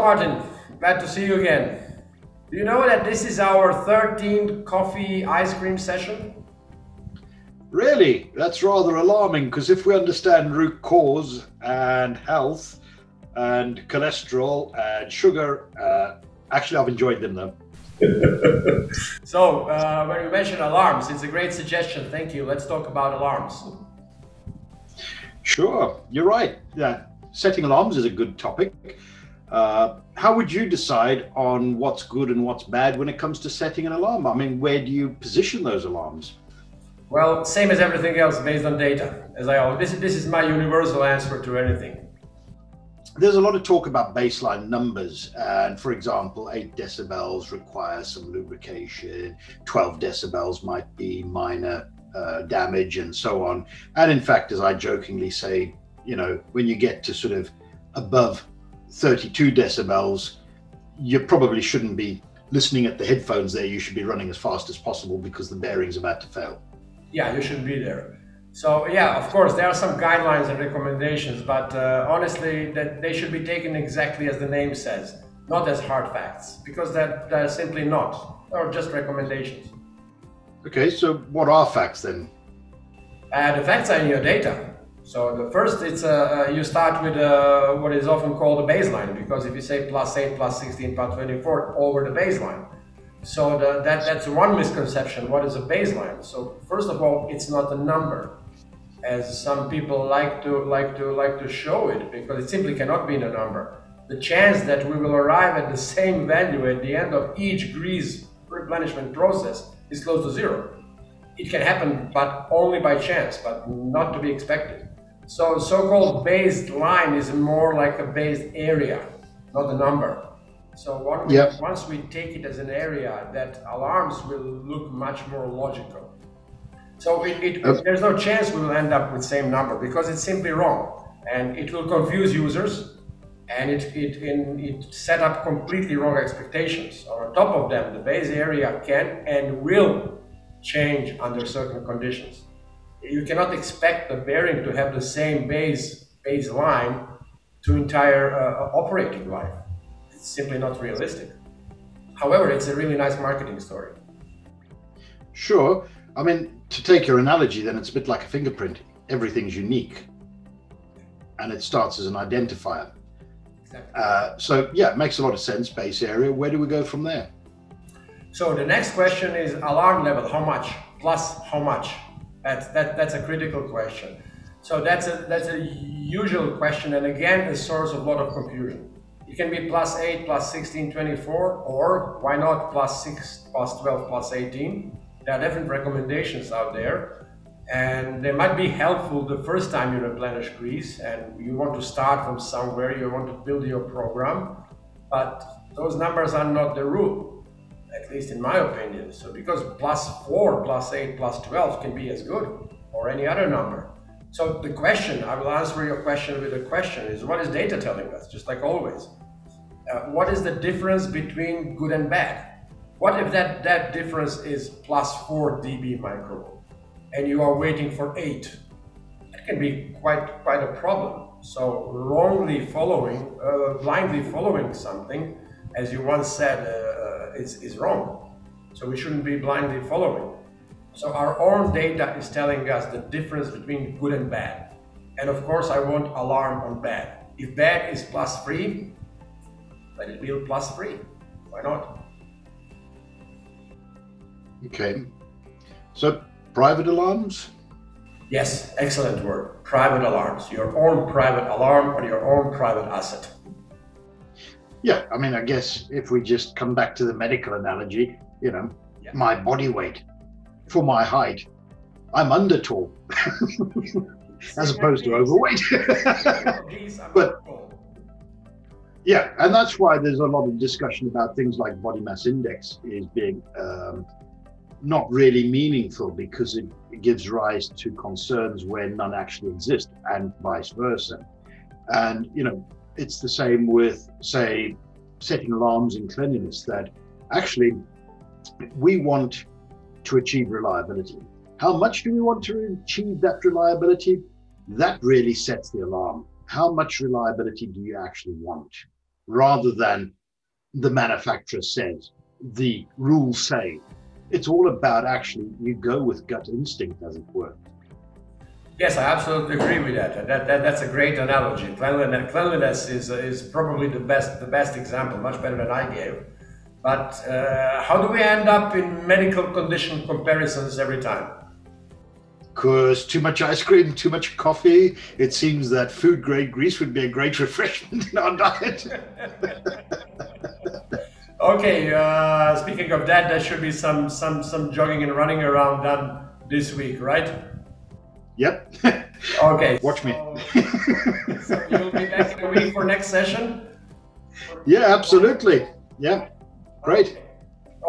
Martin, glad to see you again. Do you know that this is our 13th coffee ice cream session? Really? That's rather alarming because if we understand root cause and health and cholesterol and sugar, uh, actually, I've enjoyed them though. so, uh, when you mention alarms, it's a great suggestion. Thank you. Let's talk about alarms. Sure, you're right. Yeah, setting alarms is a good topic. Uh, how would you decide on what's good and what's bad when it comes to setting an alarm? I mean, where do you position those alarms? Well, same as everything else, based on data. As I always, this, this is my universal answer to anything. There's a lot of talk about baseline numbers, and for example, eight decibels requires some lubrication. Twelve decibels might be minor uh, damage, and so on. And in fact, as I jokingly say, you know, when you get to sort of above 32 decibels, you probably shouldn't be listening at the headphones there. You should be running as fast as possible because the bearing's about to fail yeah, you shouldn't be there. So yeah, of course, there are some guidelines and recommendations, but uh, honestly, that they should be taken exactly as the name says, not as hard facts, because that they're simply not, or just recommendations. Okay, so what are facts then? Uh, the facts are in your data. So the first, it's uh, uh you start with uh, what is often called a baseline, because if you say plus 8, plus 16, plus 24 over the baseline, so the, that, that's one misconception. What is a baseline? So first of all, it's not a number, as some people like to like to like to show it, because it simply cannot be a number. The chance that we will arrive at the same value at the end of each grease replenishment process is close to zero. It can happen, but only by chance, but not to be expected. So so-called based line is more like a based area, not a number. So once, yep. once we take it as an area, that alarms will look much more logical. So it, it, okay. there's no chance we will end up with same number because it's simply wrong, and it will confuse users, and it it in, it set up completely wrong expectations. On top of them, the base area can and will change under certain conditions. You cannot expect the bearing to have the same base baseline to entire uh, operating life It's simply not realistic. However, it's a really nice marketing story. Sure. I mean, to take your analogy, then it's a bit like a fingerprint. Everything's unique and it starts as an identifier. Exactly. Uh, so, yeah, it makes a lot of sense. Base area. Where do we go from there? So, the next question is alarm level how much plus how much? That's, that, that's a critical question. So, that's a, that's a usual question and again, a source of a lot of confusion. It can be plus 8, plus 16, 24, or why not plus 6, plus 12, plus 18. There are different recommendations out there. And they might be helpful the first time you replenish grease and you want to start from somewhere, you want to build your program. But those numbers are not the rule, at least in my opinion. So because plus 4, plus 8, plus 12 can be as good, or any other number. So the question, I will answer your question with a question, is what is data telling us, just like always? Uh, what is the difference between good and bad? What if that, that difference is plus 4 dB micro and you are waiting for 8? That can be quite, quite a problem. So wrongly following, uh, blindly following something, as you once said, uh, is, is wrong. So we shouldn't be blindly following. So our own data is telling us the difference between good and bad. And of course, I want alarm on bad. If bad is plus 3, let it be plus 3. Why not? Okay. So private alarms? Yes, excellent word. Private alarms. Your own private alarm or your own private asset. Yeah, I mean, I guess if we just come back to the medical analogy, you know, yeah. my body weight for my height, I'm under tall as opposed to overweight. but yeah, and that's why there's a lot of discussion about things like body mass index is being um, not really meaningful because it, it, gives rise to concerns where none actually exist, and vice versa. And you know, it's the same with, say, setting alarms in cleanliness. That actually, we want to achieve reliability. How much do we want to achieve that reliability? That really sets the alarm. How much reliability do you actually want? rather than the manufacturer says, the rules say. It's all about actually you go with gut instinct as it were. Yes, I absolutely agree with that. That, that that's a great analogy. Cleanliness, cleanliness is, is probably the best the best example, much better than I gave. But uh, how do we end up in medical condition comparisons every time? Because too much ice cream, too much coffee. It seems that food grade grease would be a great refreshment in our diet. okay, uh, speaking of that, there should be some some some jogging and running around done this week, right? Yep. Okay. Watch me. so you'll be back in a week for next session? Yeah, absolutely. Yeah. Great.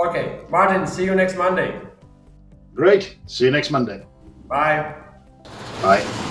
Okay. Martin, see you next Monday. Great. See you next Monday. Bye. Bye.